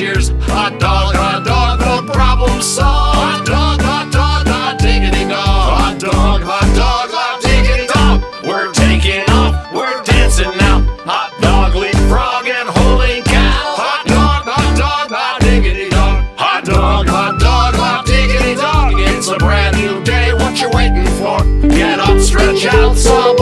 cheers. Hot dog, hot dog, the problem solved. Hot dog, hot dog, hot diggity dog. Hot dog, hot dog, hot diggity dog. We're taking off, we're dancing now. Hot dog, leap frog and holy cow. Hot dog, hot dog, hot diggity dog. Hot dog, hot dog, hot diggity dog. It's a brand new day, what you waiting for? Get up, stretch out, so